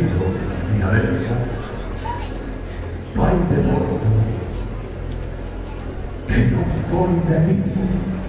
cielo ni a derecha. Pai de morto, que non foi de mí.